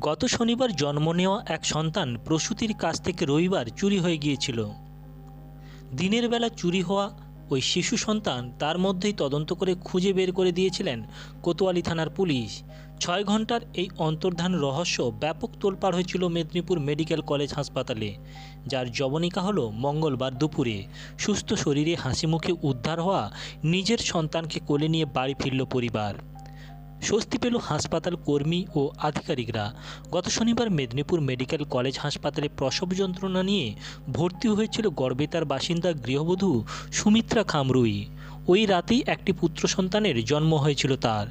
গত শনিবার জন্ম নেওয়া এক সন্তান প্রসূতির কাছ থেকে রবিবার চুরি হয়ে গিয়েছিল। দিনের বেলা চুরি হওয়া ওই শিশু সন্তান তার মধ্যেই তদন্ত করে খুঁজে বের করে দিয়েছিলেন কোতোয়ালি থানার পুলিশ। ছয় ঘণ্টার এই অন্তর্ধান রহস্য ব্যাপক তোলপাড় হয়েছিল মেদিনীপুর মেডিকেল কলেজ হাসপাতালে, যার জবনিকা হলো মঙ্গলবার দুপুরে। সুস্থ শরীরে হাসি মুখে উদ্ধার হওয়া নিজের সন্তানকে কোলে নিয়ে বাড়ি ফিরল পরিবার। স্বস্তি পেল হাসপাতাল কর্মী ও আধিকারিকরা। গত শনিবার মেদিনীপুর মেডিকেল কলেজ হাসপাতালে প্রসব যন্ত্রণা নিয়ে ভর্তি হয়েছিল গড়বেতার বাসিন্দা গৃহবধূ সুমিত্রা খামরুই। ওই রাতেই একটি পুত্র সন্তানের জন্ম হয়েছিল তার।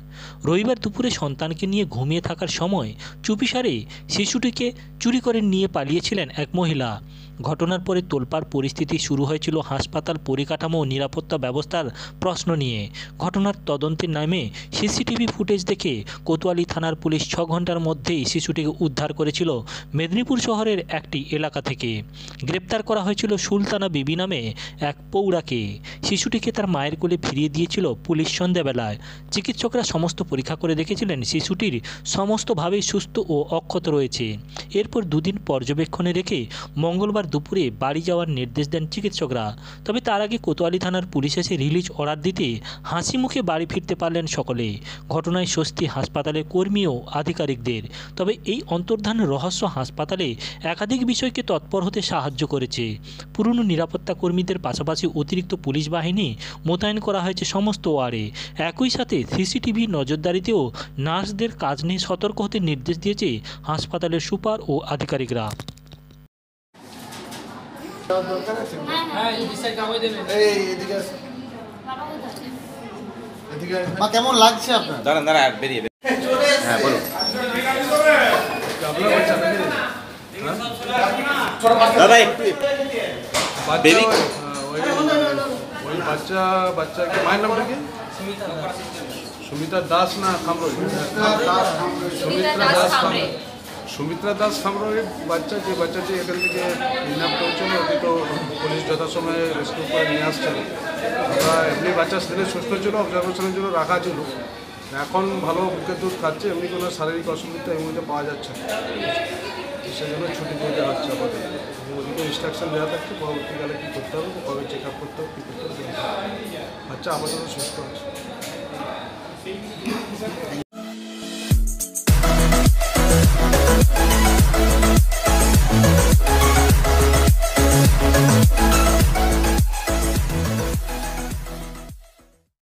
রবিবার দুপুরে সন্তানকে নিয়ে ঘুমিয়ে থাকার সময় চুপিসারে শিশুটিকে চুরি করে নিয়ে পালিয়েছিলেন এক মহিলা। ঘটনার পরে তোলপাড় পরিস্থিতি শুরু হয়েছিল হাসপাতাল পরিকাঠামো ও নিরাপত্তা ব্যবস্থার প্রশ্ন নিয়ে। ঘটনার তদন্তের নামে সিসিটিভি ফুটেজ দেখে কোতোয়ালি থানার পুলিশ ছ ঘণ্টার মধ্যেই শিশুটিকে উদ্ধার করেছিল মেদিনীপুর শহরের একটি এলাকা থেকে। গ্রেপ্তার করা হয়েছিল সুলতানা বিবি নামে এক পৌরাকে। শিশুটিকে তার মায়ের কোলে ফিরিয়ে দিয়েছিল পুলিশ সন্ধ্যাবেলায়। চিকিৎসকরা সমস্ত পরীক্ষা করে দেখেছিলেন শিশুটির সমস্তভাবেই সুস্থ ও অক্ষত রয়েছে। এরপর দুদিন পর্যবেক্ষণে রেখে মঙ্গলবার দুপুরে বাড়ি যাওয়ার নির্দেশ দেন চিকিৎসকরা। তবে তার আগে কোতোয়ালি থানার পুলিশ এসে রিলিজ অর্ডার দিতে হাসি মুখে বাড়ি ফিরতে পারলেন সকলে। ঘটনায় স্বস্তি হাসপাতালের কর্মী ও আধিকারিকদের। তবে এই অন্তর্ধান রহস্য হাসপাতালে একাধিক বিষয়কে তৎপর হতে সাহায্য করেছে। পুরনো নিরাপত্তা কর্মীদের পাশাপাশি অতিরিক্ত পুলিশ বাহিনী মোতায়েন করা হয়েছে সমস্ত ওয়ার্ডে একই সাথে সিসিটিভি নজরদারিতেও নার্সদের কাজ নিয়ে সতর্ক হতে নির্দেশ দিয়েছে হাসপাতালের সুপার ও আধিকারিকরা। হ্যাঁ কেমন লাগছে আপনার? দাঁড়ান দাঁড়ান বেরিয়ে। হ্যাঁ বলুন। দাদা একটু বাচ্চা বাচ্চাকে মায়ের নামটা কি? সুমিতা দাস না খামরই সুমিত্রা দাস খামরই সুমিত্রা দাস খামরই বাচ্চা যে বাচ্চাটি এখান থেকে কিডন্যাপ করেছিল ওকে তো পুলিশ যথাসময়ে রেস্কিউ করে নিয়ে আসছেন আমরা এমনি বাচ্চা সেদিনে সুস্থ ছিল অবজারভেশনের জন্য রাখা ছিল। এখন ভালো বুকের দুধ খাচ্ছে এমনি কোনো শারীরিক অসুবিধা এই মুহূর্তে পাওয়া যাচ্ছে না। সেই জন্য ছুটি দিয়ে দেওয়া হচ্ছে আপাতত ওদিকে ইনস্ট্রাকশন দেওয়া থাকছে, পরবর্তীকালে কী করতে হবে, কবে চেক আপ করতে হবে, কী করতে হবে। বাচ্চা আপাতত সুস্থ আছে